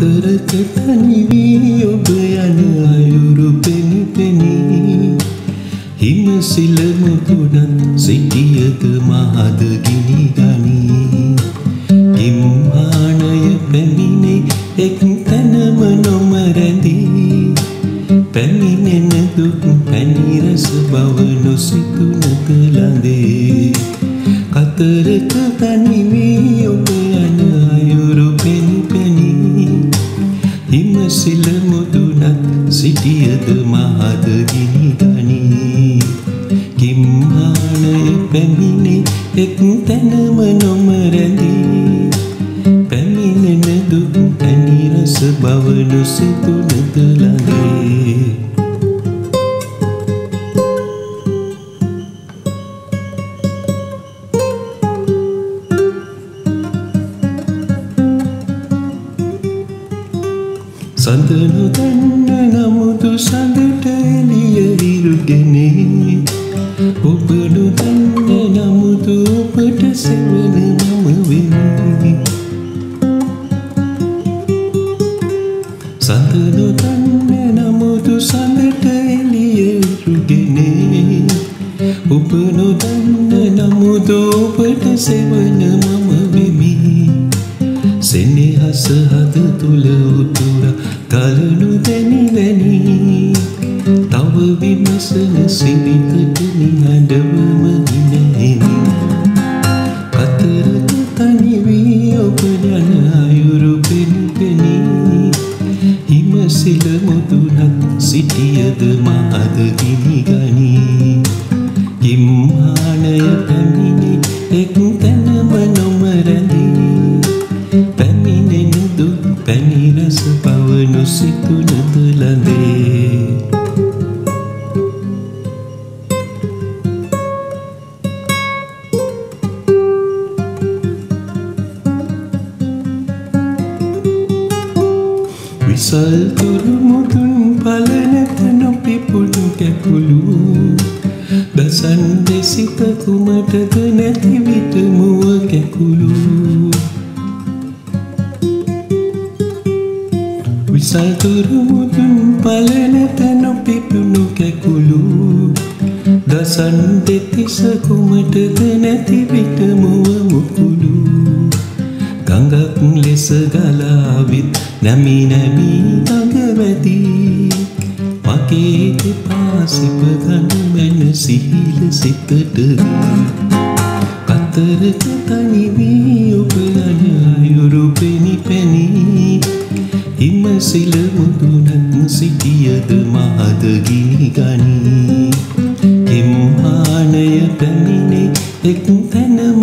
කතරක තනිවී ඔබ යන අයුරු පෙනි පෙනී හිම සිලමුතුනත් සිටියද මහද ගිනි ගනී. ගිම්හානය පැමිණේ එක් තැනම නොම රැඳී පැමිණෙන දුක් පැනිරස බව නොසිතුනත ලඳේ කතරක තනිවී ඔබ යන එක් තැනම නොම රැඳී පැමිණෙන දුක් පැනිරස බව නොසිතුනත ළඟේ සඳනු දන්න නමුදු සඳට එලිය හිරුගෙනේ ඔබනු දන්න නමුදු ඔබට සෙවන මම වෙන්නේ සඳනු දන්න නමුදු සඳට එලිය හිරුගෙනේ ඔබනු දන්න නමුදු ඔබට සෙවන මම වෙමි සෙනෙහස හද තුළ උතුර කලනු දැනි සිල මුදුනත් සිටියද මහද ගිනි ගනී හිම්හානය පැමිණි එක් තැනම නොම රැඳී පැමිණෙන දුක් පැනිරස බව නොසිතුනද ලඳේ විසල් තුරු මුදුන් පලනැත නොපිපුළු කැපුළු. දසන් දෙසිත කුමටද නැති විට මුව කැකුළු. විසල් තුරු මුදුන් පලනැත නොපිපුණු කැකුළු. දසන් දෙතිස කුමටද නැති විට මුව මුකුළු. ගඟක් ලෙස ගලාවිත් නැමි නැමී ගඟ වැදී මගේ දෙපා සිප ගනු මැන සිහිල සිතට. කතරක තනිවී ඔබ යන අයුරු පෙනි පැනී. හිම සිල මුදුනත් සිටියද මහද ගිනි ගනී. හිම්හානය පැමිණේ එක් තැනම